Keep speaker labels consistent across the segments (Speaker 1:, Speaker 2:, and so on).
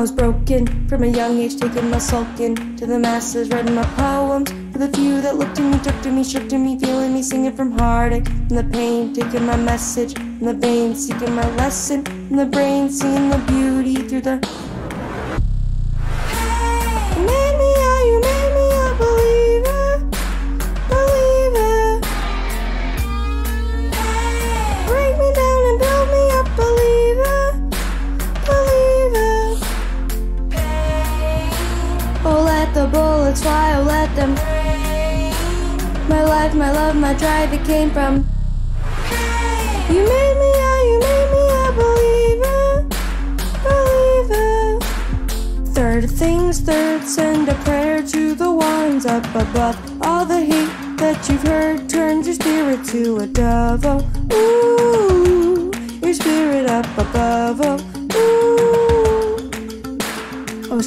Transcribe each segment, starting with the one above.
Speaker 1: I was broken. From a young age, taking my sulking to the masses, writing my poems for the few that looked to me, took to me, shook to me, feeling me, singing from heartache. And the pain, taking my message. In the veins, seeking my lesson. In the brain, seeing the beauty through the. Let the bullets fly, oh, let them. Rain. My life, my love, my drive, it came from. You made me, yeah, you made me a believer, believer. Third things third, send a prayer to the ones up above. All the hate that you've heard turns your spirit to a dove. Oh, ooh, your spirit up above. Oh,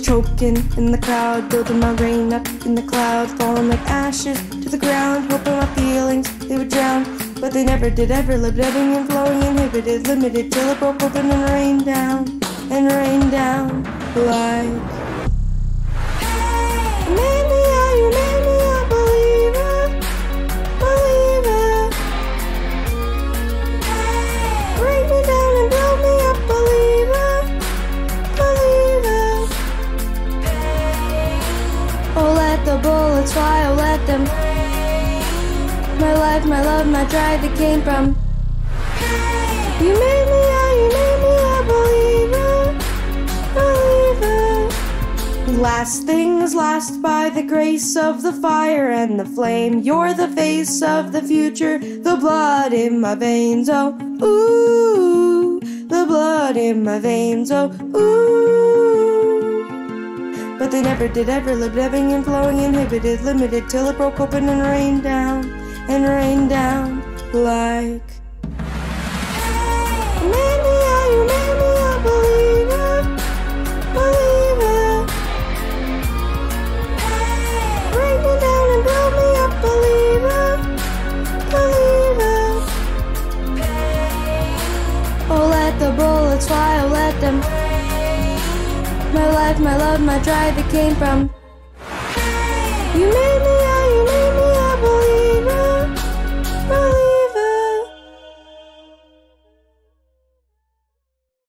Speaker 1: choking in the crowd, building my rain up in the cloud, falling like ashes to the ground, hoping my feelings they would drown. But they never did, ever lived, ebbing and flowing, inhibited, limited, till it broke open and rained down, and rained down like. The bullets fly, oh, let them. My life, my love, my drive, it came from. You made me, yeah, you made me a believer, believer. Last things last by the grace of the fire and the flame. You're the face of the future, the blood in my veins, oh, ooh, the blood in my veins, oh, ooh. But they never did, ever live, ebbing and flowing, inhibited, limited, till it broke open and rained down, and rained down like. You made me, a believer, believer. Break me down and build me up, believer, believer. Oh, let the bullets fly, oh, let them. My life, my love, my drive, it came from. You made